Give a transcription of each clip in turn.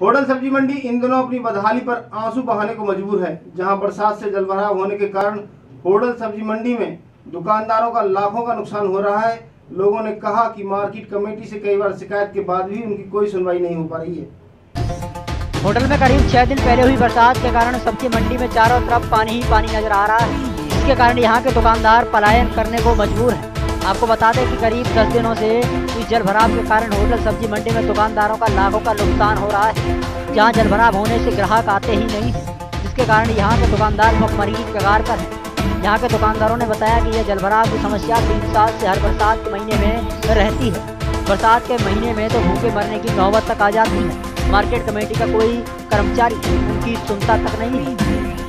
Hotel सब्ज़ी मंडी इन दिनों अपनी बदहाली पर आँसू बहाने को मजबूर है, जहाँ बरसात से जलभराव होने के कारण होटल सब्ज़ी मंडी में दुकानदारों का लाखों का नुकसान हो रहा है। लोगों ने कहा कि मार्केट कमेटी से कई बार शिकायत के बाद भी उनकी कोई सुनवाई नहीं हो पा रही है। होटल में करीब छह दिन पहले हुई बरसात के कारण सब्ज़ी मंडी में चारों तरफ़ पानी ही पानी नज़र आ रहा है। इसके कारण यहाँ के दुकानदार पलायन करने को मजबूर हैं। आपको बता दें कि करीब 10 दिनों से इस जल भराव के कारण होटल, सब्ज़ी मंडी में दुकानदारों का लाखों का नुकसान हो रहा है। जहाँ जल भराव होने से ग्राहक आते ही नहीं, जिसके कारण यहाँ के दुकानदार भुखमरी की कगार पर यहाँ के दुकानदारों ने बताया कि यह जल भराव की समस्या तीन साल से हर बरसात के महीने में रहती है। बरसात के महीने में तो भूखे मरने की नौबत तक आ जाती है। मार्केट कमेटी का कोई कर्मचारी उनकी सुनता तक नहीं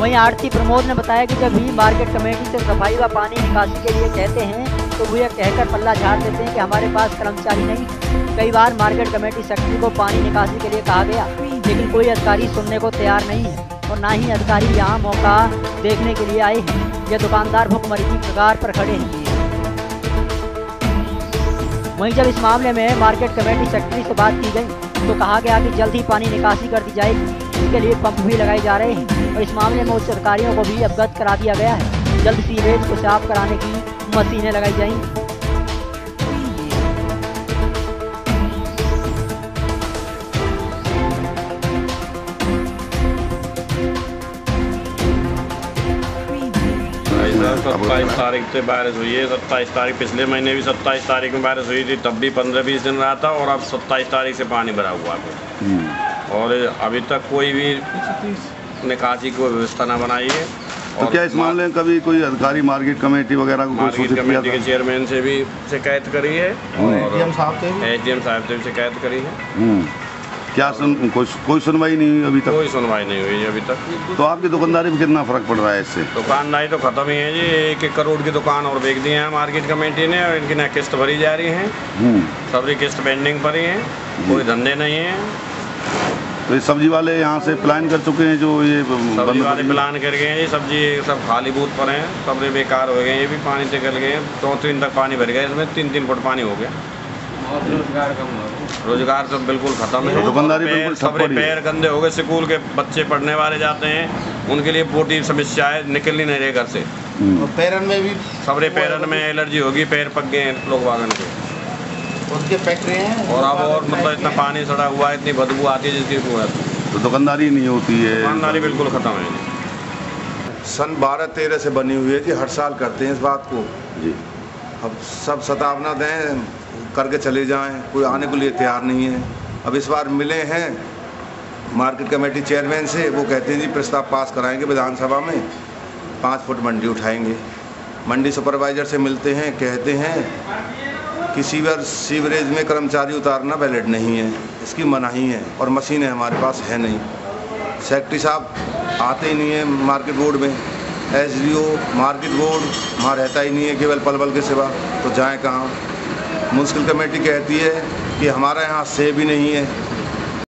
वहीं आरती प्रमोद ने बताया कि जब भी मार्केट कमेटी से सफ़ाई व पानी निकासी के लिए कहते हैं तो वो यह कहकर पल्ला झाड़ देते हैं कि हमारे पास कर्मचारी नहीं। कई बार मार्केट कमेटी सेक्रेटरी को पानी निकासी के लिए कहा गया, लेकिन कोई अधिकारी सुनने को तैयार नहीं है और ना ही अधिकारी यहाँ मौका देखने के लिए आए हैं। यह दुकानदार भुखमरी की कगार पर खड़े हैं। वहीं जब इस मामले में मार्केट कमेटी सेक्रेटरी से बात की गई तो कहा गया कि जल्द ही पानी निकासी कर दी जाएगी। इसके लिए पंप भी लगाए जा रहे हैं और इस मामले में उच्च अधिकारियों को भी अवगत करा दिया गया है। जल्द सीवेज को साफ़ कराने की मशीनें लगाई जाएँगी। सत्ताईस तारीख से बारिश हुई है। सत्ताईस तारीख पिछले महीने भी सत्ताईस तारीख में बारिश हुई थी तब भी पंद्रह बीस दिन रहा था और अब सत्ताईस तारीख से पानी भरा हुआ है। और अभी तक कोई भी निकासी की व्यवस्था ना बनाई है। तो क्या इस मामले में कभी कोई अधिकारी मार्केट कमेटी वगैरह को कोई मार्केट सूचित किया कमेटी के था चेयरमैन से भी शिकायत करी है और एडीएम साहब थे एच साहब से भी शिकायत करी है। हम्म। क्या सुन कोई कोई सुनवाई नहीं हुई अभी तक? कोई सुनवाई नहीं हुई अभी तक। तो आपकी दुकानदारी में कितना फ़र्क पड़ रहा है इससे? दुकानदारी तो खत्म ही है जी। एक एक करोड़ की दुकान और बेच दी है मार्केट कमेटी ने और इनकी ना किस्त भरी जा रही है। हम्म। सबरी किस्त पेंडिंग पर ही है। कोई धंधे नहीं है। तो ये सब्ज़ी वाले यहाँ से प्लान कर चुके हैं जो ये सब्ज़ी वाले प्लान कर गए हैं। जी सब्ज़ी सब खाली बूथ पर हैं। सब बेकार हो गए ये भी पानी से गल गए हैं। दो तीन तक पानी भर गया। इसमें तीन तीन फुट पानी हो गया। रोज़गार सब बिल्कुल खत्म है। दुकानदारी पैर- बिल्कुल सबरे पैर गंदे हो गए। स्कूल के बच्चे पढ़ने वाले जाते हैं। उनके लिए बोटी समस्या है निकल ही नहीं रहे घर से। हम्म। और पैरन में भी सबरे पैरन में एलर्जी होगी। पैर पक गए हैं लोग वागन के। उनके फैक्ट्री हैं और अब और मतलब इतना पानी सड़ा हुआ है इतनी बदबू आती है जिसकी वो तो दुकानदारी नहीं होती है। दुकानदारी बिल्कुल खत्म है। सन बारह तेरह से बनी हुई है जी हर साल करते हैं इस बात को। जी। अब सब सतावना दें करके चले जाएँ कोई आने के लिए तैयार नहीं है। अब इस बार मिले हैं मार्केट कमेटी चेयरमैन से वो कहते हैं जी प्रस्ताव पास कराएँगे विधानसभा में पाँच फुट मंडी उठाएँगे। मंडी सुपरवाइजर से मिलते हैं कहते हैं कि सीवर सीवरेज में कर्मचारी उतारना वैलिड नहीं है। इसकी मनाही है और मशीनें हमारे पास है नहीं। सेक्रेटरी साहब आते ही नहीं है मार्केट बोर्ड में। एस मार्केट बोर्ड, वहाँ रहता ही नहीं है केवल पल पल के सिवा। तो जाएँ कहाँ? म्यूनसिपल कमेटी कहती है कि हमारा यहाँ से भी नहीं है।